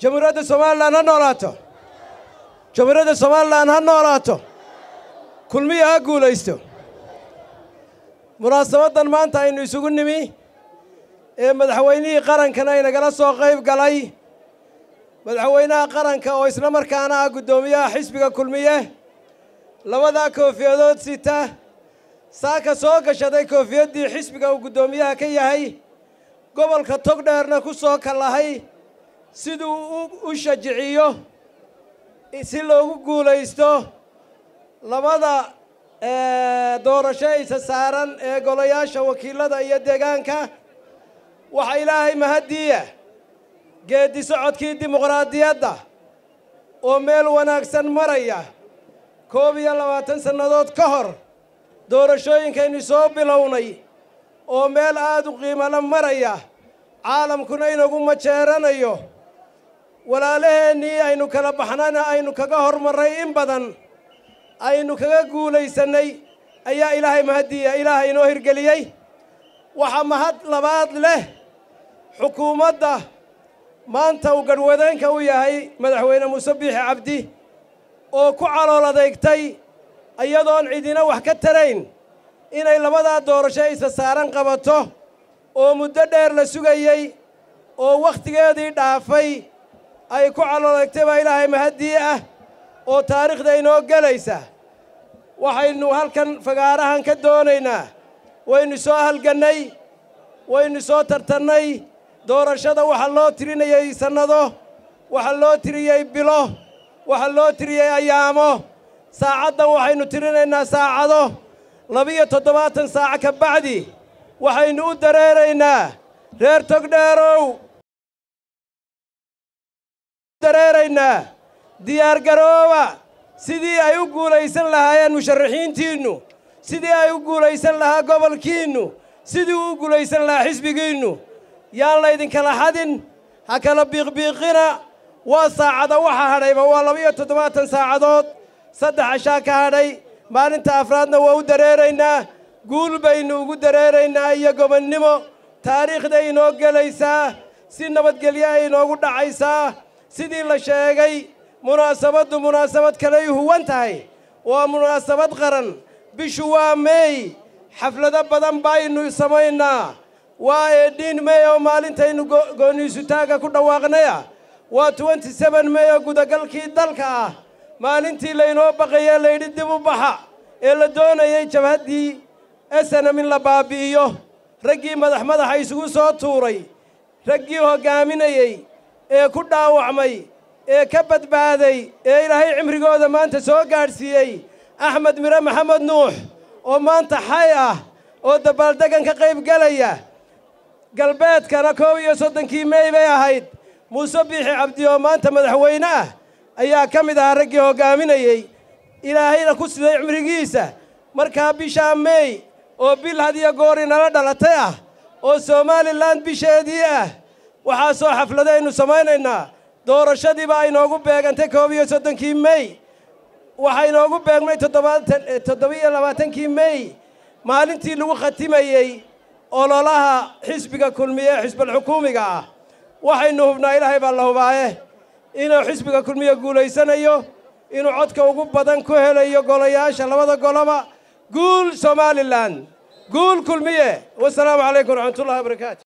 jamhuuriyadda somalilan ha noolaato jamhuuriyadda somalilan ha noolaato kulmiya ha guulaysto munaasabaddan maanta aynu isugu nimi? Ee madaxweynihii qarankana inagala soo qayb galay. Madaxweynaha qaranka oo isla markaana ah guddoomiyaha xisbiga kulmiye labadaa koofiyadood sita. Saaka soo gashaday koofiyaddii xisbiga uu guddoomiyaha ka yahay gobolka togdheerna ku soo kallahay siduu u shajiciyo si loogu guulaysto labada doorasho isa saaran ee golayaasha wakiilada iyo deegaanka waxaa ilaahay mahaddiiya geeddi socodkii dimuqraadiyadda oo meel wanaagsan maraya koob iyo labaatan sannadood ka hor doorashooyinkaynu soo bilownay oo meel aad u qiimalo maraya caalamkuna inagu majeeranayo walaalaheennii aynu kala baxnana aynu kaga hormarray in badan aynu kaga guulaysannay ayaa ilaahay mahaddiiya ilaahay inoo hirgeliyey. Waxaa mahad labaad leh xukuumadda maanta uu garhwadeenka u yahay madaxweyne muuse biixi cabdi oo ku calool adeegtay iyadoon cidina wax ka tarayn inay labadaa doorasho isa saaran qabato oo muddo dheer la sugayey oo wakhtigeedii dhaafay ay ku calool adeegtay baa ilaahay mahaddii ah oo taariikhda inoo gelaysa. Waxaynu halkan fagaarahan ka doonaynaa. Waynu soo halgannay waynu soo tartannay. Doorashada waxaa loo tirinayey sannado waxaa loo tiriyey bilo waxaa loo tiriyey ayaamo. Saacaddan waxaynu tirinaynaa saacado. Labiyo toddobaatan saaco ka bacdi waxaynu u dareeraynaa reer togdheerow dareeraynaa. Diyaargarooba sidii ay u guulaysan lahaayeen musharaxiintiinnu sidii ay u guulaysan lahaa gobolkiinnu sidii u guulaysan lahaa xisbigiinnu. Yaan laydinkala xadin ha kala biiqbiiqina. Waa saacada waxa hadhayba waa laba-iyo toddobaatan saacadood. Saddex cashaa ka hadhay maalinta afraadna waa u dareeraynaa. Guul baynu ugu dareeraynaa iyo gobonnimo taariikhday inoo gelaysaa si nabadgelyo ay inoogu dhacaysaa sidii la sheegay munaasabaddu munaasabad kaley huwan tahay. Waa munaasabad qaran. Bishu waa meey xaflado badan baynu samaynaa. Waa eedhiin mey oo maalintaynu gooniisutaaga ku dhawaaqnaya. Waa twenty seben mey oo gudagalkii dalka ah. Maalintii laynoo baqayee layidhi dib u baxa ee la doonayey jabhaddii esanam in la baabi'iyo. Raggii madax madaxa isugu soo tuuray. Raggii hoggaaminayey ee ku dhaawacmay ee ka badbaaday ee ilaahay cimrigooda maanta soo gaadhsiiyey axmed mire maxamed nuux oo maanta xay ah oo dabaaldegan ka qayb gelaya galbeedkana koob iyo soddonkii mey bay ahayd muuse biixi cabdi oo maanta madaxweyne ah ayaa ka mid ahaa raggii hoggaaminayey ilaahayna ku siday cimrigiisa markaa bishaa mey oo bil hadiyo goor inala dhalatay ah oo somalilan bisheedii ah waxaasoo xafladaynu samaynaynaa. Doorashadiiba aynoogu beegantay koob iyo soddonkii mey waxaa inoogu beegmay toddobiyo labaatankii mey maalintii lagu khatimayey ololaha xisbiga kulmiye ee xisbalxukuumiga ah. Waxaynu hubnaa ilaahay baa la hubaaye. Inuu xisbiga kulmiye guulaysanayo inuu codka ugu badan ku helayo golayaasha labada goloba guul somalilan guul kulmiye. Wasalaamu calaykum waraxmatullahi wabarakaatu